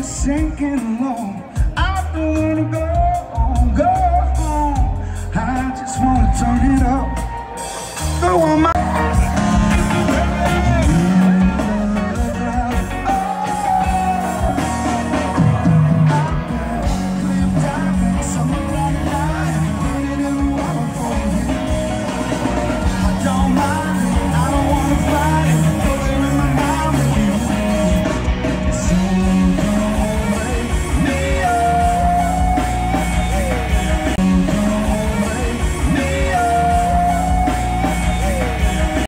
been sinking alone. I don't wanna go, go home. I just wanna turn it up. Go on my